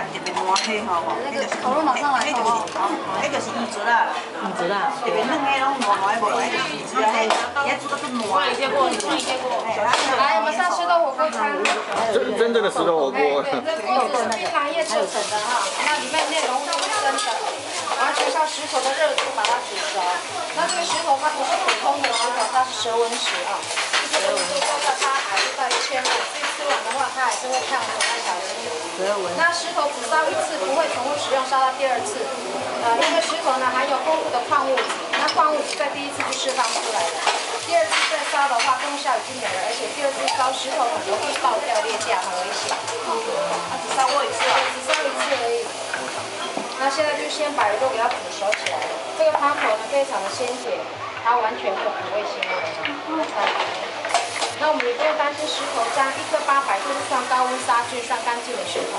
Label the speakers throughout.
Speaker 1: 特别吼，
Speaker 2: 那个烤肉马上来哦。
Speaker 1: 那就是鱼子啦，
Speaker 3: 啦，
Speaker 1: 特别嫩的拢无那个鱼子啊，也煮得更麻。
Speaker 4: 你见过，你见过。
Speaker 2: 来，我们上石头火锅餐。
Speaker 5: 真真正的石头火锅。
Speaker 2: 对，这锅子是槟榔叶做成的哈，那里面内容都是真的，完全靠石头的热度把它煮熟。那这个石头它不是它是蛇纹石啊。这些东西都叫它还是带铅的，所以吃完的话它还是会烫手，要小心。那石头只烧一次，不会重复使用，烧到第二次。呃，因为石头呢含有丰富的矿物质，那矿物质在第一次就释放出来了，第二次再烧的话功效已经没了，而且第二次烧石头很容易爆掉裂掉，很危险。
Speaker 1: 只烧过一次啊，
Speaker 2: 只烧一次而已。那现在就先把肉给它煮熟起来。这个汤头呢非常的鲜甜，它完全没有苦味腥味。那我们也不用担心石头脏，一颗八百就是算高温杀菌、算干净的石头。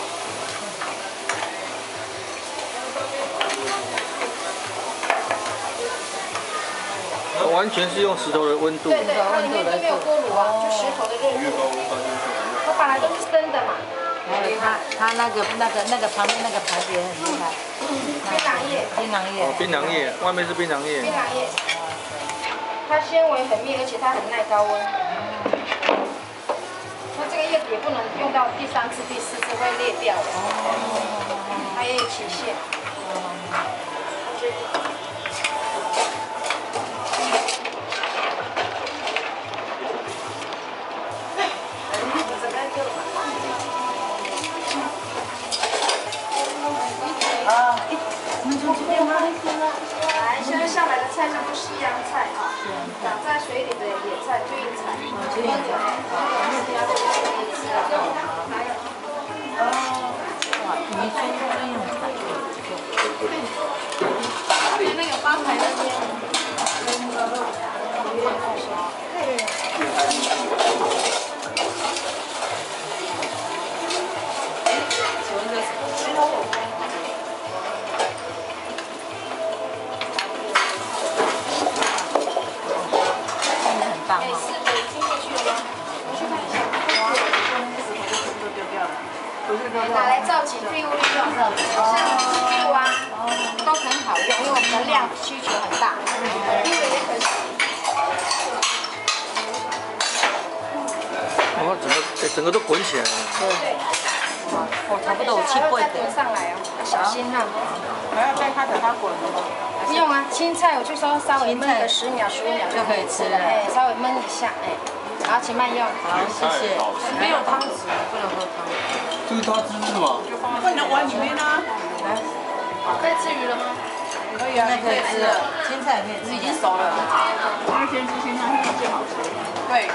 Speaker 5: 完全是用石头的温度。
Speaker 2: 对对，它里面都没有锅炉啊，就石头的热度。它本来都是生的嘛。
Speaker 3: 还有它它那个那个那个旁边那个牌子也很厉害。
Speaker 2: 槟榔叶。
Speaker 3: 槟榔叶。
Speaker 5: 哦槟榔叶，外面是槟榔叶。
Speaker 2: 槟榔叶。它纤维很密，而且它很耐高温。它这个叶子也不能用到第三次、第四次会裂掉的。它也有期限。来，现在下来的菜叫做西洋菜啊，长在水里的野菜、绿菜。这个，
Speaker 3: 哇，鱼中专用菜。棒
Speaker 2: 哎，
Speaker 3: 哦。
Speaker 2: 是的，已经过去了吗？我去看一下。
Speaker 1: 都丢掉了，不是丢掉
Speaker 2: 拿来造景废物利用，像石柱啊，都很好用，因为我们的量需求很大，因为也可以。
Speaker 5: 哇，整个哎整个都滚起来了。
Speaker 2: 对，
Speaker 3: 我差不多有七
Speaker 2: 还要再
Speaker 3: 倍的。
Speaker 2: 滚上来哦，要小心哈。
Speaker 1: 还要再开等它滚了吗？
Speaker 2: 不用啊，青菜我就说稍微焖个十秒、十五秒
Speaker 3: 就可以吃了
Speaker 2: 哎，稍微焖一下，哎，好，请慢用。
Speaker 3: 好，谢谢。没有汤匙，不能喝汤。
Speaker 6: 这个它汁是吗？
Speaker 1: 放你的碗里面呢。
Speaker 2: 可以吃鱼了吗？
Speaker 1: 可以啊，
Speaker 3: 那可以吃了，青菜也可以吃。
Speaker 1: 已经熟了。那先吃青菜，最好吃。对。